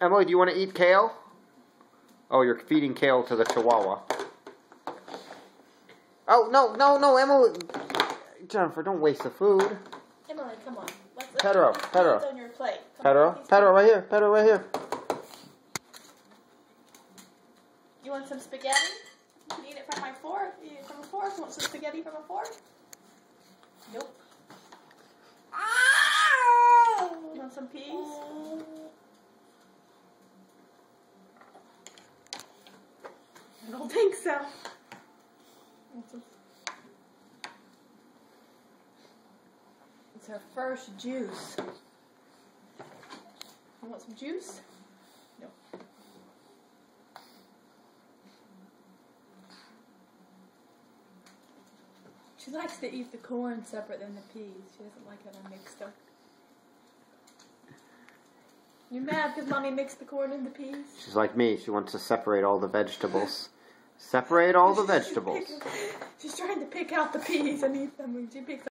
Emily, do you want to eat kale? Oh, you're feeding kale to the chihuahua. Oh, no, no, no, Emily. Jennifer, don't waste the food. Emily, come on. Let's, Pedro, Pedro. On your plate. Come Pedro, on, Pedro, right here, Pedro, right here. You want some spaghetti? You can eat it from my fork. Eat it from a fork. You want some spaghetti from a fork? Nope. You want some peas? I don't think so. It's her first juice. You want some juice? No. She likes to eat the corn separate than the peas. She doesn't like it all mixed up. You mad because mommy mixed the corn and the peas? She's like me. She wants to separate all the vegetables. Separate all the vegetables. She's trying to pick out the peas and eat them. When she picks